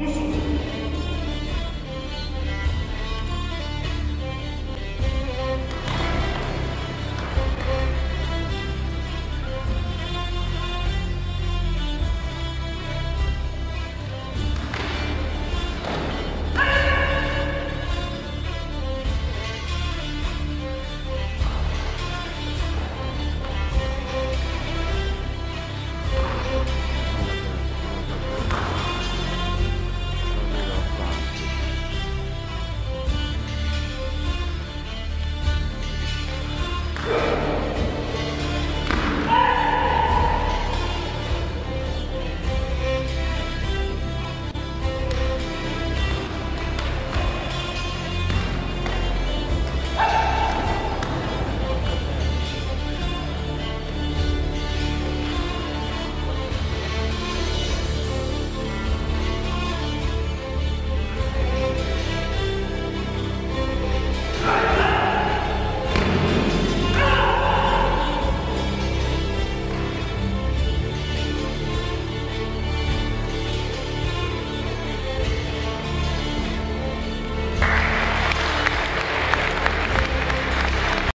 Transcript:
Muscles.